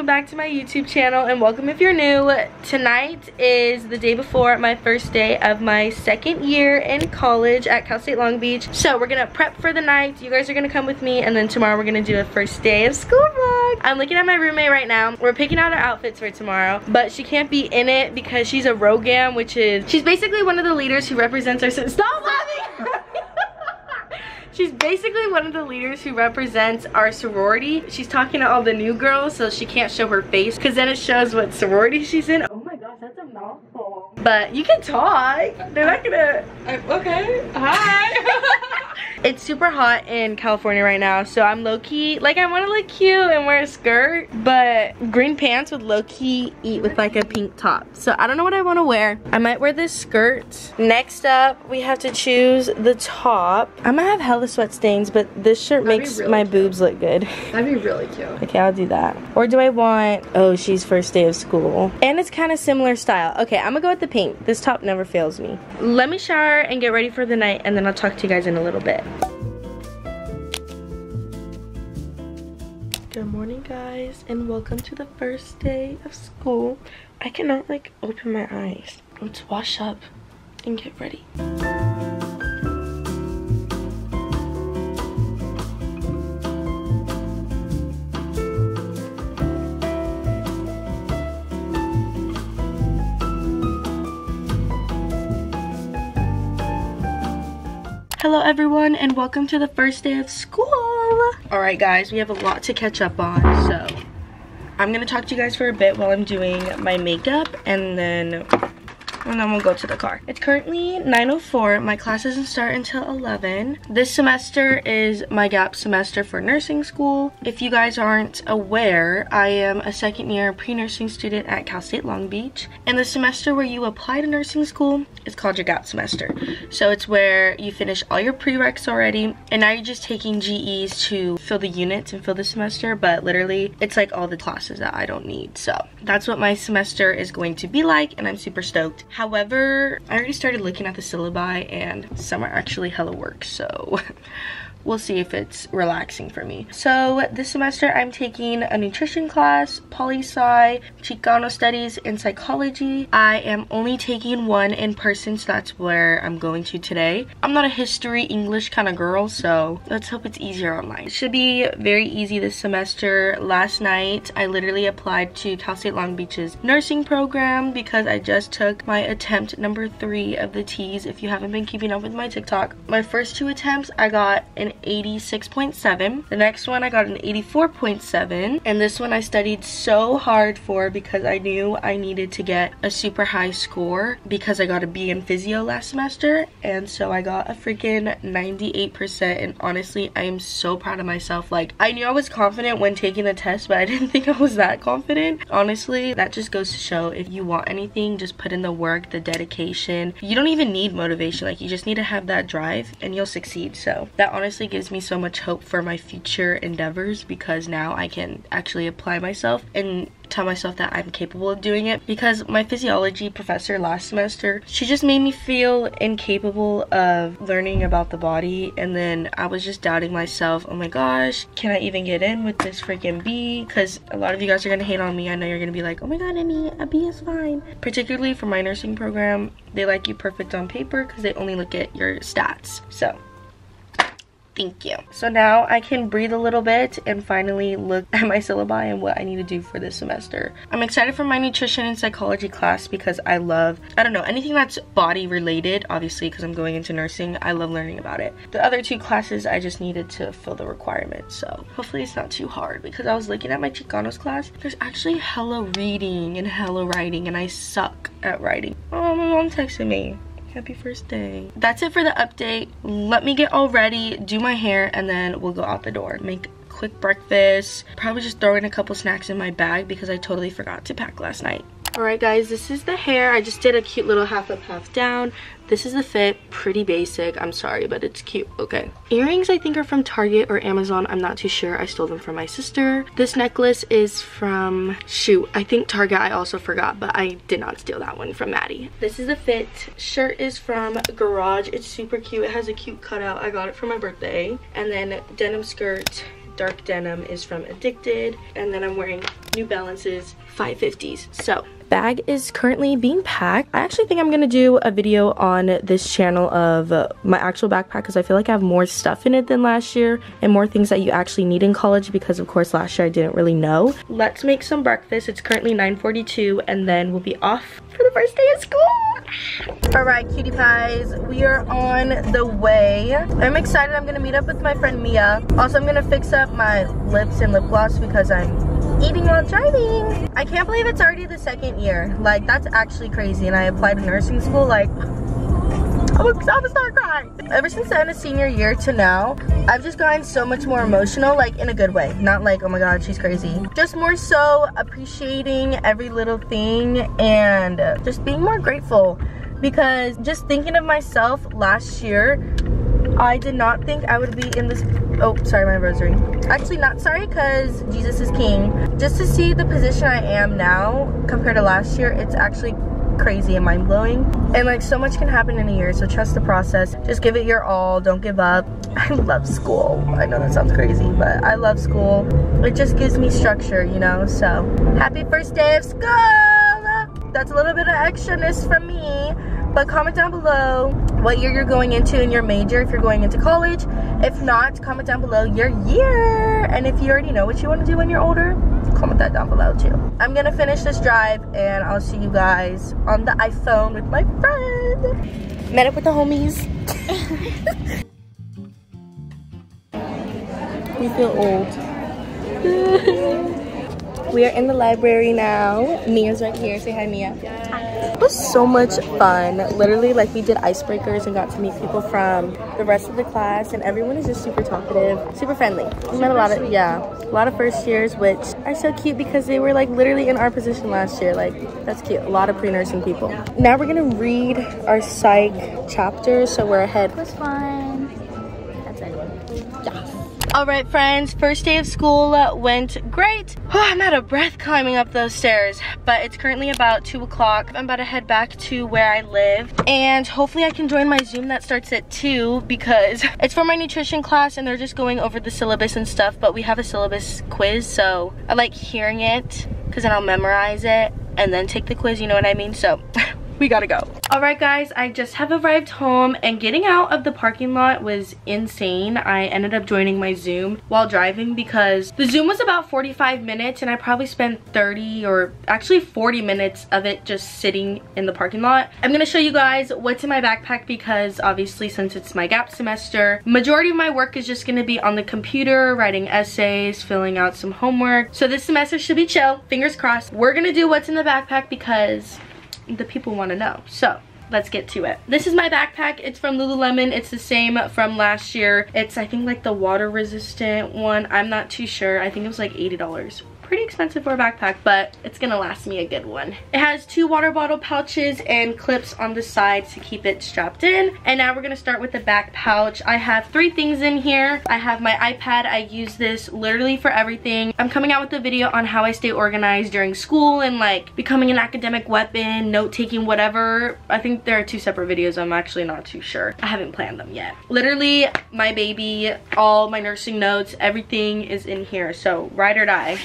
welcome back to my YouTube channel and welcome if you're new. Tonight is the day before my first day of my second year in college at Cal State Long Beach. So we're gonna prep for the night. You guys are gonna come with me and then tomorrow we're gonna do a first day of school vlog. I'm looking at my roommate right now. We're picking out our outfits for tomorrow, but she can't be in it because she's a Rho Gam, which is, she's basically one of the leaders who represents our, stop laughing! She's basically one of the leaders who represents our sorority. She's talking to all the new girls, so she can't show her face because then it shows what sorority she's in. Oh my gosh, that's a mouthful. But you can talk. They're not gonna... okay. Hi. It's super hot in California right now, so I'm low-key, like I want to look cute and wear a skirt, but green pants would low-key eat with like a pink top. So I don't know what I want to wear. I might wear this skirt. Next up, we have to choose the top. I might have hella sweat stains, but this shirt That'd makes really my cute. boobs look good. That'd be really cute. Okay, I'll do that. Or do I want, oh, she's first day of school. And it's kind of similar style. Okay, I'm gonna go with the pink. This top never fails me. Let me shower and get ready for the night and then I'll talk to you guys in a little bit. Morning guys and welcome to the first day of school. I cannot like open my eyes. Let's wash up and get ready. Hello everyone and welcome to the first day of school. Alright guys, we have a lot to catch up on, so I'm gonna talk to you guys for a bit while I'm doing my makeup and then and then we'll go to the car. It's currently 9.04. My class doesn't start until 11. This semester is my gap semester for nursing school. If you guys aren't aware, I am a second year pre-nursing student at Cal State Long Beach. And the semester where you apply to nursing school is called your gap semester. So it's where you finish all your prereqs already and now you're just taking GEs to fill the units and fill the semester. But literally, it's like all the classes that I don't need. So that's what my semester is going to be like and I'm super stoked. However, I already started looking at the syllabi and some are actually hella work, so we'll see if it's relaxing for me. So this semester I'm taking a nutrition class, poli-sci, Chicano studies, and psychology. I am only taking one in person, so that's where I'm going to today. I'm not a history English kind of girl, so let's hope it's easier online. It should be very easy this semester. Last night I literally applied to Cal State Long Beach's nursing program because I just took my attempt number three of the TEAS if you haven't been keeping up with my TikTok. My first two attempts I got an 86.7. The next one I got an 84.7 and this one I studied so hard for because I knew I needed to get a super high score because I got a B in physio last semester and so I got a freaking 98% and honestly I am so proud of myself. Like I knew I was confident when taking the test but I didn't think I was that confident. Honestly that just goes to show if you want anything just put in the work, the dedication. You don't even need motivation like you just need to have that drive and you'll succeed. So that honestly gives me so much hope for my future endeavors because now I can actually apply myself and tell myself that I'm capable of doing it. Because my physiology professor last semester she just made me feel incapable of learning about the body. And then I was just doubting myself oh my gosh can I even get in with this freaking B because a lot of you guys are gonna hate on me. I know you're gonna be like oh my god Emmye a B is fine. Particularly for my nursing program they like you perfect on paper because they only look at your stats. So Thank you. So now I can breathe a little bit and finally look at my syllabi and what I need to do for this semester. I'm excited for my nutrition and psychology class because I love, I don't know, anything that's body related, obviously because I'm going into nursing, I love learning about it. The other two classes, I just needed to fill the requirements. So hopefully it's not too hard because I was looking at my Chicanos class. There's actually hella reading and hella writing and I suck at writing. Oh, my mom texted me. Happy first day. That's it for the update. Let me get all ready, do my hair, and then we'll go out the door. Make quick breakfast. Probably just throw in a couple snacks in my bag because I totally forgot to pack last night. Alright guys, this is the hair. I just did a cute little half up, half down. This is the fit, pretty basic. I'm sorry, but it's cute, okay. Earrings I think are from Target or Amazon. I'm not too sure. I stole them from my sister. This necklace is from, shoot, I think Target I also forgot, but I did not steal that one from Maddie. This is the fit. Shirt is from Garage. It's super cute. It has a cute cutout. I got it for my birthday. And then denim skirt, dark denim is from Edikted. And then I'm wearing New Balances 550s. So bag is currently being packed. I actually think I'm gonna do a video on this channel of uh, my actual backpack because I feel like I have more stuff in it than last year and more things that you actually need in college because of course last year I didn't really know. Let's make some breakfast. It's currently 9.42 and then we'll be off for the first day of school. All right, cutie pies, we are on the way. I'm excited. I'm gonna meet up with my friend Mia. Also, I'm gonna fix up my lips and lip gloss because I'm eating while driving. I can't believe it's already the second year. Like, that's actually crazy. And I applied to nursing school, like, I'm gonna start crying. Ever since the end of senior year to now, I've just gotten so much more emotional, like in a good way. Not like, oh my god, she's crazy. Just more so appreciating every little thing and just being more grateful. Because just thinking of myself last year, I did not think I would be in this, oh, sorry, my rosary. Actually, not sorry, because Jesus is king. Just to see the position I am now compared to last year, it's actually crazy and mind-blowing. And like, so much can happen in a year, so trust the process. Just give it your all, don't give up. I love school. I know that sounds crazy, but I love school. It just gives me structure, you know, so. Happy first day of school! That's a little bit of extraness from me. But comment down below what year you're going into in your major if you're going into college. If not, comment down below your year. And if you already know what you want to do when you're older, comment that down below too. I'm gonna finish this drive and I'll see you guys on the iPhone with my friend. Met up with the homies. we feel old. We are in the library now. Mia's right here. Say hi, Mia. It was so much fun. Literally, like we did icebreakers and got to meet people from the rest of the class, and everyone is just super talkative, super friendly. We met a lot of yeah, a lot of first years, which are so cute because they were like literally in our position last year. Like that's cute. A lot of pre-nursing people. Now we're gonna read our psych chapter, so we're ahead. It was fun. All right, friends, first day of school uh, went great. Oh, I'm out of breath climbing up those stairs, but it's currently about two o'clock. I'm about to head back to where I live and hopefully I can join my Zoom that starts at two because it's for my nutrition class and they're just going over the syllabus and stuff, but we have a syllabus quiz, so I like hearing it because then I'll memorize it and then take the quiz, you know what I mean? So we gotta go. All right, guys, I just have arrived home and getting out of the parking lot was insane. I ended up joining my Zoom while driving because the Zoom was about 45 minutes and I probably spent 30 or actually 40 minutes of it just sitting in the parking lot. I'm gonna show you guys what's in my backpack because obviously since it's my gap semester, majority of my work is just gonna be on the computer, writing essays, filling out some homework. So this semester should be chill, fingers crossed. We're gonna do what's in the backpack because the people want to know. So let's get to it. This is my backpack. It's from Lululemon. It's the same from last year. It's, I think, like the water resistant one. I'm not too sure. I think it was like $80 pretty expensive for a backpack, but it's gonna last me a good one. It has two water bottle pouches and clips on the sides to keep it strapped in. And now we're gonna start with the back pouch. I have three things in here. I have my iPad. I use this literally for everything. I'm coming out with a video on how I stay organized during school and like becoming an academic weapon, note-taking, whatever. I think there are two separate videos. I'm actually not too sure. I haven't planned them yet. Literally, my baby, all my nursing notes, everything is in here. So ride or die.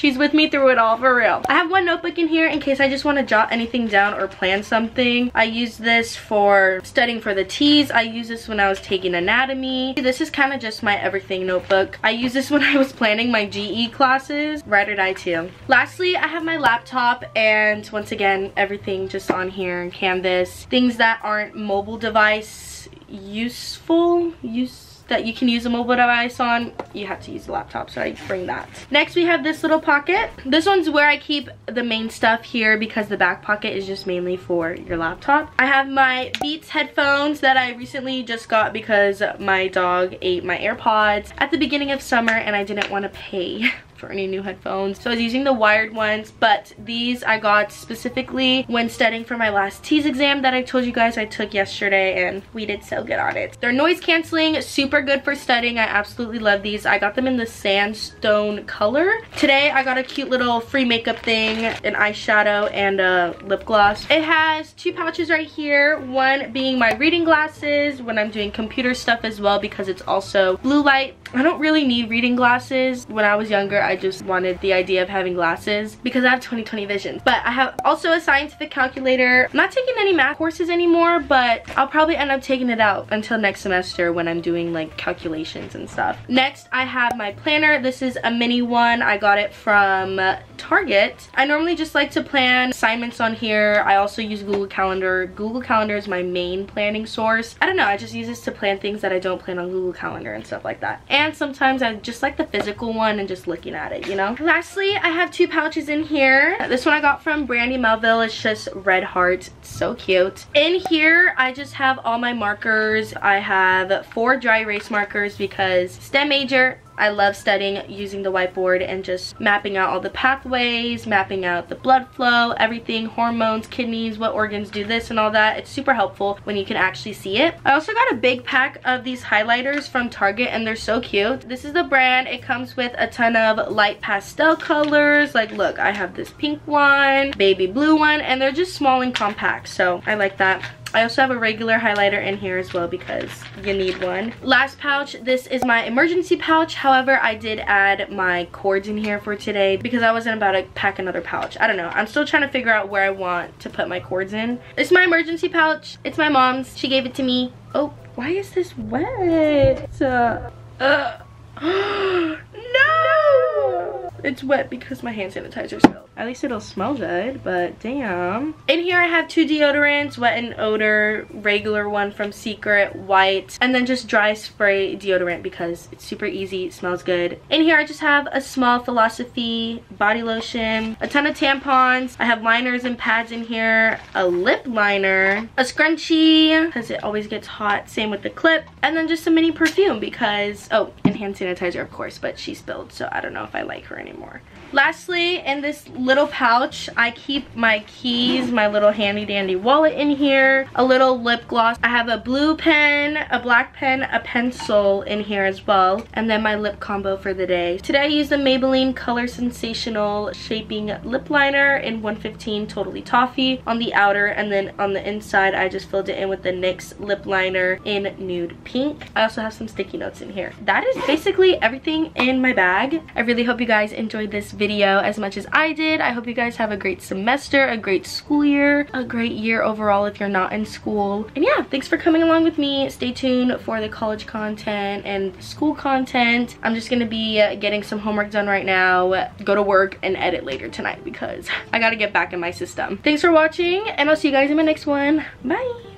She's with me through it all, for real. I have one notebook in here in case I just want to jot anything down or plan something. I use this for studying for the TEAS. I use this when I was taking anatomy. This is kind of just my everything notebook. I use this when I was planning my GE classes. Ride or die too. Lastly, I have my laptop and once again, everything just on here, Canvas. Things that aren't mobile device useful, use that you can use a mobile device on, you have to use a laptop, so I bring that. Next, we have this little pocket. This one's where I keep the main stuff here because the back pocket is just mainly for your laptop. I have my Beats headphones that I recently just got because my dog ate my AirPods at the beginning of summer and I didn't want to pay for any new headphones. So I was using the wired ones, but these I got specifically when studying for my last TEAS exam that I told you guys I took yesterday and we did so good on it. They're noise canceling, super good for studying. I absolutely love these. I got them in the sandstone color. Today I got a cute little free makeup thing, an eyeshadow and a lip gloss. It has two pouches right here, one being my reading glasses when I'm doing computer stuff as well because it's also blue light I don't really need reading glasses. When I was younger, just wanted the idea of having glasses because I have 20/20 vision. But I have also a scientific calculator. I'm not taking any math courses anymore, but I'll probably end up taking it out until next semester when I'm doing like calculations and stuff. Next, I have my planner. This is a mini one. I got it from Target. I normally just like to plan assignments on here. I also use Google Calendar. Google Calendar is my main planning source. I don't know, I just use this to plan things that I don't plan on Google Calendar and stuff like that. And sometimes I just like the physical one and just looking at it, you know? Lastly, I have two pouches in here. This one I got from Brandy Melville. It's just red heart. It's so cute. In here, I just have all my markers. I have four dry erase markers because STEM major, I love studying using the whiteboard and just mapping out all the pathways, mapping out the blood flow, everything, hormones, kidneys, what organs do this and all that. It's super helpful when you can actually see it. I also got a big pack of these highlighters from Target and they're so cute. This is the brand. It comes with a ton of light pastel colors. Like look, I have this pink one, baby blue one, and they're just small and compact. So I like that. I also have a regular highlighter in here as well because you need one. Last pouch, this is my emergency pouch. However, I did add my cords in here for today because I wasn't about to pack another pouch. I don't know. I'm still trying to figure out where I want to put my cords in. It's my emergency pouch. It's my mom's. She gave it to me. Oh, why is this wet? Uh, uh. no! It's wet because my hand sanitizer spilled. At least it'll smell good, but damn. In here I have two deodorants, Wet and Odor, regular one from Secret, white, and then just dry spray deodorant because it's super easy, it smells good. In here I just have a small Philosophy body lotion, a ton of tampons. I have liners and pads in here, a lip liner, a scrunchie because it always gets hot, same with the clip, and then just a mini perfume because, oh, and hand sanitizer of course, but she spilled so I don't know if I like her anymore. Lastly, in this little pouch, I keep my keys, my little handy dandy wallet in here, a little lip gloss. I have a blue pen, a black pen, a pencil in here as well, and then my lip combo for the day. Today I used the Maybelline Color Sensational Shaping Lip Liner in 115 Totally Toffee on the outer, and then on the inside I just filled it in with the NYX lip liner in nude pink. I also have some sticky notes in here. That is basically everything in my bag. I really hope you guys enjoyed this video as much as I did. I hope you guys have a great semester, a great school year, a great year overall if you're not in school. And yeah, thanks for coming along with me. Stay tuned for the college content and school content. I'm just gonna be getting some homework done right now, go to work and edit later tonight because I gotta get back in my system. Thanks for watching and I'll see you guys in my next one. Bye!